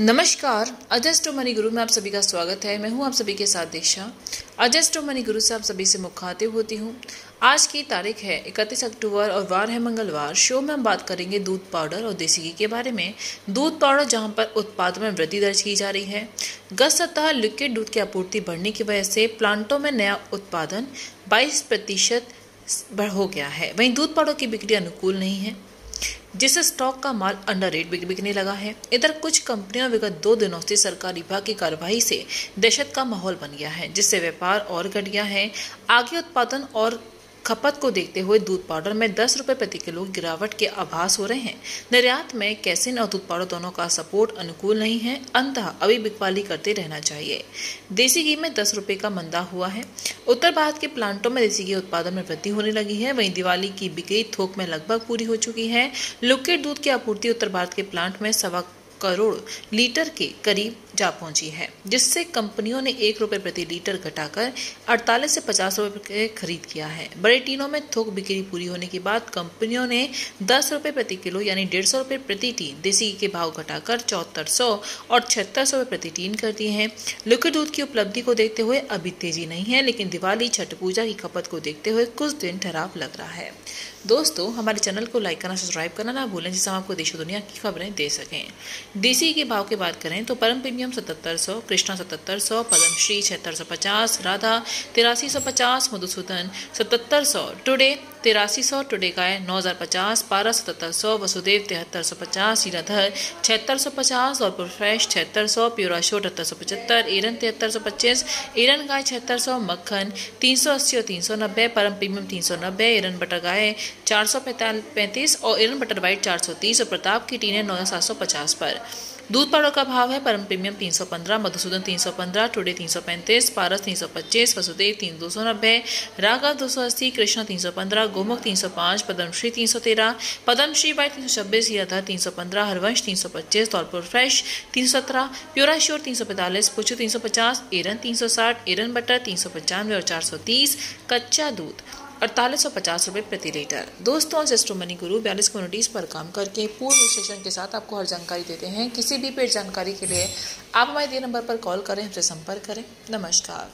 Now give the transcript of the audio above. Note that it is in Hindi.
नमस्कार अजस्ट मनी गुरु में आप सभी का स्वागत है। मैं हूँ आप सभी के साथ दीक्षा। अजस्ट मनी गुरु से आप सभी से मुखातिब होती हूँ। आज की तारीख है, इकतीस अक्टूबर और वार है मंगलवार। शो में हम बात करेंगे दूध पाउडर और देसी घी के बारे में। दूध पाउडर जहाँ पर उत्पादन में वृद्धि दर्ज की जा रही है। गत सप्ताह लिक्विड दूध की आपूर्ति बढ़ने की वजह से प्लांटों में नया उत्पादन बाईस प्रतिशत हो गया है। वहीं दूध पाउडर की बिक्री अनुकूल नहीं है। जिससे स्टॉक का माल अंडर रेट बिकने लगा है, इधर कुछ कंपनियाँ विगत दो दिनों से सरकारी विभाग की कार्यवाही से दहशत का माहौल बन गया है, जिससे व्यापार और घट गया है। आगे उत्पादन और खपत को देखते हुए दूध पाउडर में दस रुपए प्रति किलो गिरावट के आभास हो रहे हैं। निर्यात में कैसिन और दूध पाउडर दोनों का सपोर्ट अनुकूल नहीं है, अंतः अभी बिकवाली करते रहना चाहिए। देसी घी में दस रुपए का मंदा हुआ है। उत्तर भारत के प्लांटों में देसी घी उत्पादन में वृद्धि होने लगी है। वहीं दिवाली की बिक्री थोक में लगभग पूरी हो चुकी है। लुकेट दूध की आपूर्ति उत्तर भारत के प्लांट में सवा करोड़ लीटर के करीब जा पहुँची है, जिससे कंपनियों ने एक रुपए प्रति लीटर घटाकर 48 से 50 रुपए खरीद किया है। बड़े टीनों में थोक बिक्री पूरी होने के बाद कंपनियों ने 10 रुपए प्रति किलो यानी डेढ़ सौ रुपए प्रति टीन देसी के भाव घटाकर चौहत्तर सौ और छिहत्तर सौ प्रति टीन कर दिए हैं। लिक्विड दूध की उपलब्धि को देखते हुए अभी तेज़ी नहीं है, लेकिन दिवाली, छठ पूजा की खपत को देखते हुए कुछ दिन ठहराव लग रहा है। दोस्तों, हमारे चैनल को लाइक करना, सब्सक्राइब करना ना भूलें, जिससे हम आपको देश दुनिया की खबरें दे सकें। देसी के भाव की बात करें तो परम प्रीमियम सतहत्तर सौ, कृष्णा सतहत्तर सौ पद्म श्री छिहत्तर सौ पचास, राधा तिरासी सौ पचास, मधुसूदन सतहत्तर सौ, टुडे तिरासी सौ, टुडे का है नौ हज़ार पचास, पारा सतहत्तर सौ, वसुदेव तिहत्तर सौ पचास, हीराधर छिहत्तर सौ पचास और फ्रेश छिहत्तर सौ, प्योरा शो अठहत्तर सौ पचहत्तर, एरन तिहत्तर सौ पच्चीस, एरन गाय छिहत्तर सौ, मक्खन तीन सौ अस्सी और तीन सौ नब्बे, परम प्रीमियम तीन सौ नब्बे, एरन बटर गाय चार सौ पैंतीस और एरन बटर वाइट चार सौ तीस और प्रताप की टीने नौ हज़ार सात सौ पचास पर। दूध पाउडर का भाव है परम प्रीमियम 315, मधुसूदन 315, टुडे 335, पारस 325, वसुदेव तीन दो सौ नब्बे राघव दो सौ अस्सी कृष्ण 315, गोमुख 305, पद्मश्री 313, पद्मश्री बाई तीन सौ छब्बीस हीराधर 315, हरवंश 325, धौलपुर फ्रेश 317, प्योरा श्योर 345, पुचू 350, एरन 360, एरन बटर तीन सौ पचानवे और 430, कच्चा दूध अड़तालीस सौ पचास रुपये प्रति लीटर। दोस्तों जस्टो मनी गुरु बयालीस कम्युनिटीज़ पर काम करके पूर्ण विश्लेषण के साथ आपको हर जानकारी देते हैं। किसी भी पेड़ जानकारी के लिए आप हमारे दिए नंबर पर कॉल करें, हमसे संपर्क करें। नमस्कार।